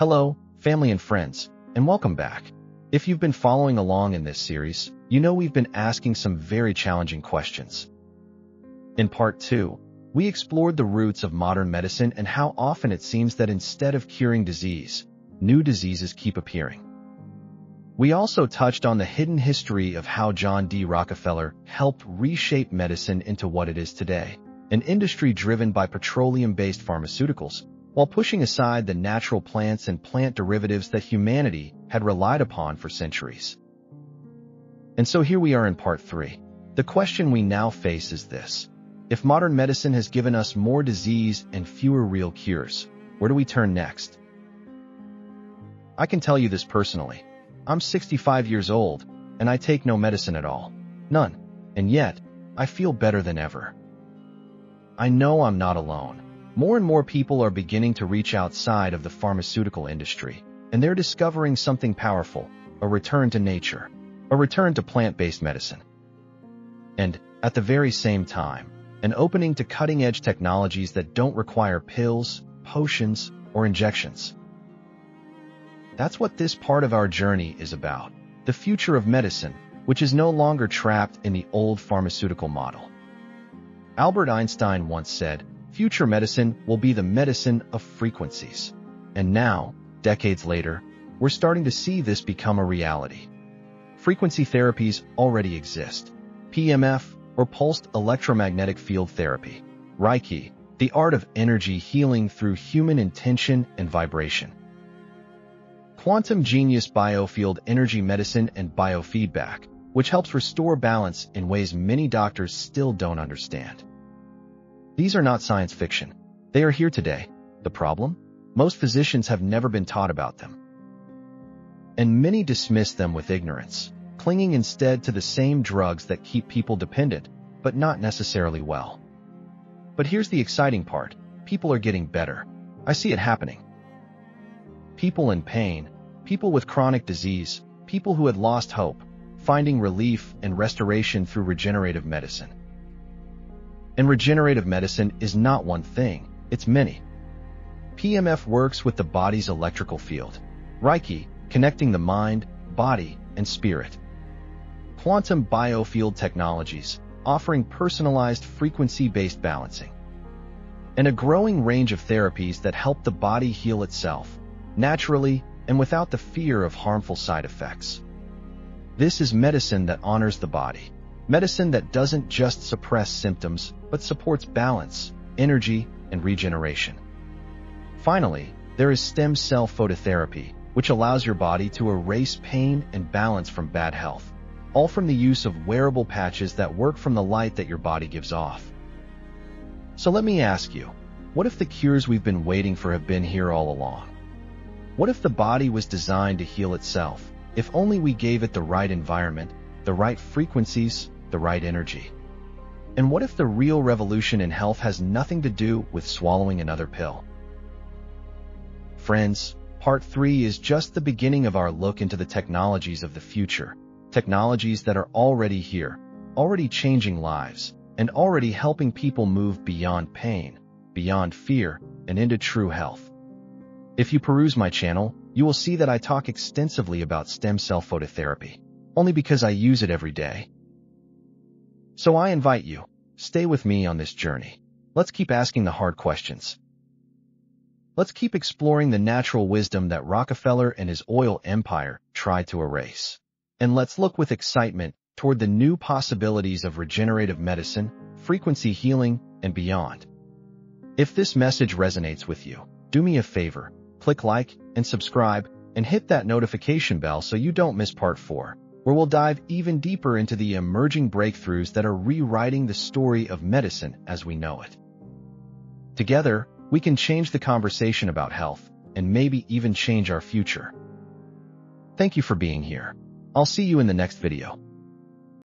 Hello, family and friends, and welcome back. If you've been following along in this series, you know we've been asking some very challenging questions. In part 2, we explored the roots of modern medicine and how often it seems that instead of curing disease, new diseases keep appearing. We also touched on the hidden history of how John D. Rockefeller helped reshape medicine into what it is today, an industry driven by petroleum-based pharmaceuticals, while pushing aside the natural plants and plant derivatives that humanity had relied upon for centuries. And so here we are in part three. The question we now face is this. If modern medicine has given us more disease and fewer real cures, where do we turn next? I can tell you this personally. I'm 65 years old, and I take no medicine at all. None. And yet, I feel better than ever. I know I'm not alone. More and more people are beginning to reach outside of the pharmaceutical industry, and they're discovering something powerful, a return to nature, a return to plant-based medicine. And, at the very same time, an opening to cutting-edge technologies that don't require pills, potions, or injections. That's what this part of our journey is about, the future of medicine, which is no longer trapped in the old pharmaceutical model. Albert Einstein once said, future medicine will be the medicine of frequencies. And now, decades later, we're starting to see this become a reality. Frequency therapies already exist. PEMF, or pulsed electromagnetic field therapy. Reiki, the art of energy healing through human intention and vibration. Quantum Genius Biofield Energy Medicine and Biofeedback, which helps restore balance in ways many doctors still don't understand. These are not science fiction. They are here today. The problem? Most physicians have never been taught about them. And many dismiss them with ignorance, clinging instead to the same drugs that keep people dependent, but not necessarily well. But here's the exciting part. People are getting better. I see it happening. People in pain, people with chronic disease, people who had lost hope, finding relief and restoration through regenerative medicine. And regenerative medicine is not one thing, it's many. PEMF works with the body's electrical field. Reiki, connecting the mind, body, and spirit. Quantum biofield technologies, offering personalized frequency-based balancing. And a growing range of therapies that help the body heal itself, naturally and without the fear of harmful side effects. This is medicine that honors the body, Medicine that doesn't just suppress symptoms, but supports balance, energy, and regeneration. Finally, there is stem cell phototherapy, which allows your body to erase pain and balance from bad health, all from the use of wearable patches that work from the light that your body gives off. So let me ask you, what if the cures we've been waiting for have been here all along? What if the body was designed to heal itself, if only we gave it the right environment, the right frequencies, the right energy. And what if the real revolution in health has nothing to do with swallowing another pill? Friends, part three is just the beginning of our look into the technologies of the future, technologies that are already here, already changing lives, and already helping people move beyond pain, beyond fear, and into true health. If you peruse my channel, you will see that I talk extensively about stem cell phototherapy, only because I use it every day so I invite you, stay with me on this journey. Let's keep asking the hard questions. Let's keep exploring the natural wisdom that Rockefeller and his oil empire tried to erase. And let's look with excitement toward the new possibilities of regenerative medicine, frequency healing, and beyond. If this message resonates with you, do me a favor, click like and subscribe, and hit that notification bell so you don't miss part 4 where we'll dive even deeper into the emerging breakthroughs that are rewriting the story of medicine as we know it. Together, we can change the conversation about health and maybe even change our future. Thank you for being here. I'll see you in the next video.